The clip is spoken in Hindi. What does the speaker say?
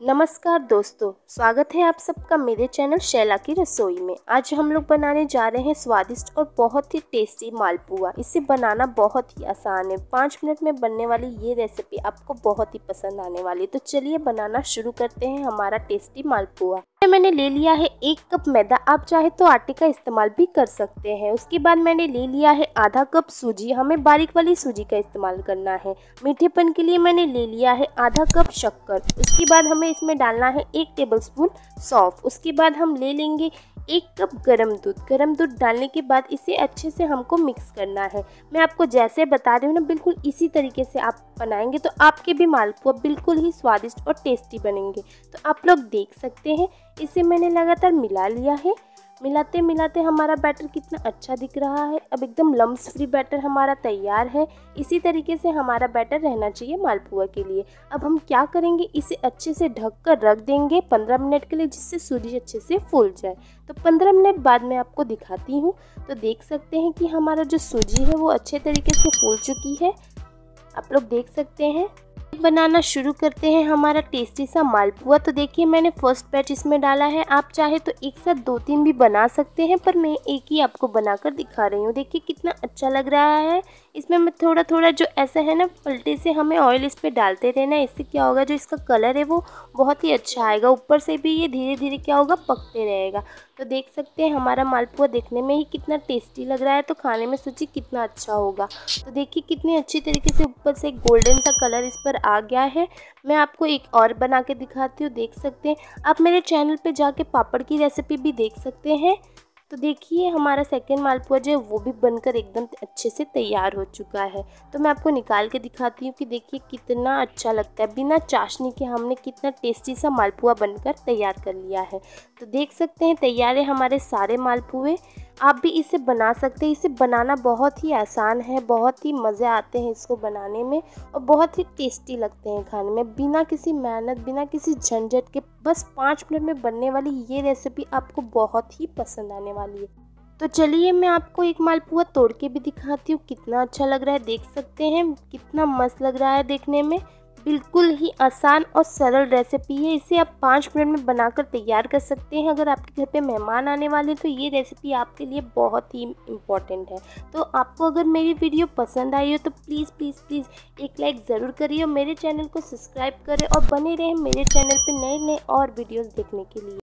नमस्कार दोस्तों, स्वागत है आप सबका मेरे चैनल शैला की रसोई में। आज हम लोग बनाने जा रहे हैं स्वादिष्ट और बहुत ही टेस्टी मालपुआ। इसे बनाना बहुत ही आसान है। पाँच मिनट में बनने वाली ये रेसिपी आपको बहुत ही पसंद आने वाली है। तो चलिए बनाना शुरू करते हैं हमारा टेस्टी मालपुआ। मैंने ले लिया है एक कप मैदा। आप चाहे तो आटे का इस्तेमाल भी कर सकते हैं। उसके बाद मैंने ले लिया है आधा कप सूजी। हमें बारीक वाली सूजी का इस्तेमाल करना है। मीठेपन के लिए मैंने ले लिया है आधा कप शक्कर। उसके बाद हमें इसमें डालना है एक टेबल स्पून सौंफ। उसके बाद हम ले लेंगे एक कप गरम दूध। गरम दूध डालने के बाद इसे अच्छे से हमको मिक्स करना है। मैं आपको जैसे बता रही हूँ ना, बिल्कुल इसी तरीके से आप बनाएँगे तो आपके भी मालपुआ बिल्कुल ही स्वादिष्ट और टेस्टी बनेंगे। तो आप लोग देख सकते हैं, इसे मैंने लगातार मिला लिया है। मिलाते मिलाते हमारा बैटर कितना अच्छा दिख रहा है। अब एकदम लम्स फ्री बैटर हमारा तैयार है। इसी तरीके से हमारा बैटर रहना चाहिए मालपुआ के लिए। अब हम क्या करेंगे? इसे अच्छे से ढक कर रख देंगे पंद्रह मिनट के लिए, जिससे सूजी अच्छे से फूल जाए। तो पंद्रह मिनट बाद मैं आपको दिखाती हूँ। तो देख सकते हैं कि हमारा जो सूजी है, वो अच्छे तरीके से फूल चुकी है। आप लोग देख सकते हैं। बनाना शुरू करते हैं हमारा टेस्टी सा मालपुआ। तो देखिए, मैंने फ़र्स्ट बैच इसमें डाला है। आप चाहे तो एक साथ दो तीन भी बना सकते हैं, पर मैं एक ही आपको बनाकर दिखा रही हूँ। देखिए, कितना अच्छा लग रहा है। इसमें मैं थोड़ा थोड़ा जो ऐसा है ना पलटे से हमें ऑयल इस पर डालते रहना इससे क्या होगा, जो इसका कलर है वो बहुत ही अच्छा आएगा। ऊपर से भी ये धीरे धीरे क्या होगा, पकते रहेगा। तो देख सकते हैं, हमारा मालपुआ देखने में ही कितना टेस्टी लग रहा है तो खाने में सोचिए कितना अच्छा होगा। तो देखिए कितनी अच्छी तरीके से ऊपर से गोल्डन सा कलर इस पर आ गया है। मैं आपको एक और बना के दिखाती हूँ, देख सकते हैं। आप मेरे चैनल पर जाके पापड़ की रेसिपी भी देख सकते हैं। तो देखिए, हमारा सेकेंड मालपुआ जो है, वो भी बनकर एकदम अच्छे से तैयार हो चुका है। तो मैं आपको निकाल के दिखाती हूँ कि देखिए, कितना अच्छा लगता है। बिना चाशनी के हमने कितना टेस्टी सा मालपुआ बनकर तैयार कर लिया है। तो देख सकते हैं, तैयार है हमारे सारे मालपुए। आप भी इसे बना सकते हैं। इसे बनाना बहुत ही आसान है, बहुत ही मज़े आते हैं इसको बनाने में और बहुत ही टेस्टी लगते हैं खाने में। बिना किसी मेहनत, बिना किसी झंझट के बस पाँच मिनट में बनने वाली ये रेसिपी आपको बहुत ही पसंद आने वाली है। तो चलिए मैं आपको एक मालपुआ तोड़ के भी दिखाती हूँ। कितना अच्छा लग रहा है, देख सकते हैं। कितना मस्त लग रहा है देखने में। बिल्कुल ही आसान और सरल रेसिपी है। इसे आप पाँच मिनट में बनाकर तैयार कर सकते हैं। अगर आपके घर पे मेहमान आने वाले हैं तो ये रेसिपी आपके लिए बहुत ही इंपॉर्टेंट है। तो आपको अगर मेरी वीडियो पसंद आई हो तो प्लीज़ प्लीज़ प्लीज़ एक लाइक ज़रूर करिए और मेरे चैनल को सब्सक्राइब करें और बने रहें मेरे चैनल पर नए नए और वीडियोज़ देखने के लिए।